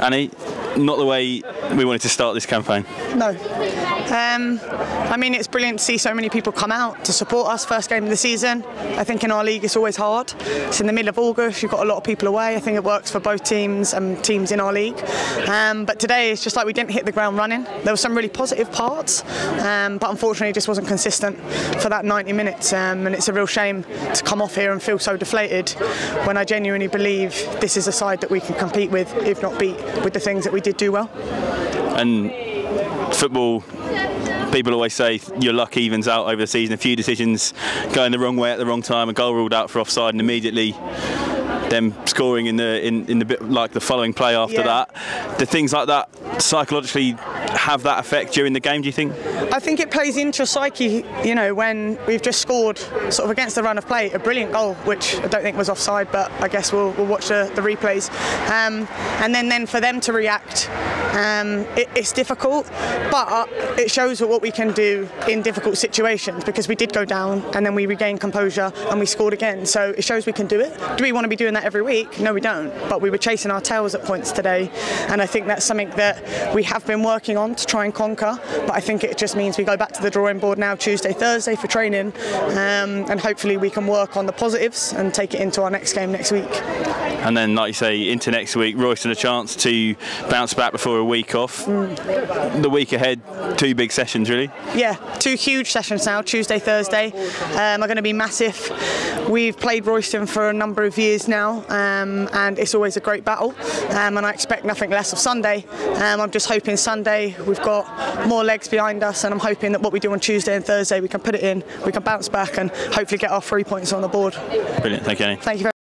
Annie, not the way we wanted to start this campaign. No. Um, I mean, it's brilliant to see so many people come out to support us first game of the season. I think in our league it's always hard. It's in the middle of August. You've got a lot of people away. I think it works for both teams and teams in our league. Um, but today it's just like we didn't hit the ground running. There were some really positive parts, um, but unfortunately it just wasn't consistent for that 90 minutes. Um, and it's a real shame to come off here and feel so deflated when I genuinely believe this is a side that we can compete with, if not beat, with the things that we did do well. And football people always say your luck evens out over the season. A few decisions going the wrong way at the wrong time, a goal ruled out for offside, and immediately them scoring in the in, in the bit like the following play after Yeah. that. The things like that psychologically have that effect during the game? Do you think? I think it plays into psyche, you know, when we've just scored sort of against the run of play a brilliant goal, which I don't think was offside, but I guess we'll, we'll watch the, the replays. Um, and then, then for them to react, um, it, it's difficult, but it shows what we can do in difficult situations because we did go down and then we regained composure and we scored again. So it shows we can do it. Do we want to be doing that every week? No, we don't. But we were chasing our tails at points today, and I think that's something that we have been working on to try and conquer. But I think it just means we go back to the drawing board now Tuesday, Thursday for training, um, and hopefully we can work on the positives and take it into our next game next week. And then, like you say, into next week, Royston a chance to bounce back before a week off. The week ahead, two big sessions really. Yeah, two huge sessions now, Tuesday, Thursday, um, are going to be massive. We've played Royston for a number of years now, um, and it's always a great battle. Um, and I expect nothing less of Sunday. Um, I'm just hoping Sunday we've got more legs behind us, and I'm hoping that what we do on Tuesday and Thursday we can put it in, we can bounce back, and hopefully get our three points on the board. Brilliant. Thank you, Annie. Thank you very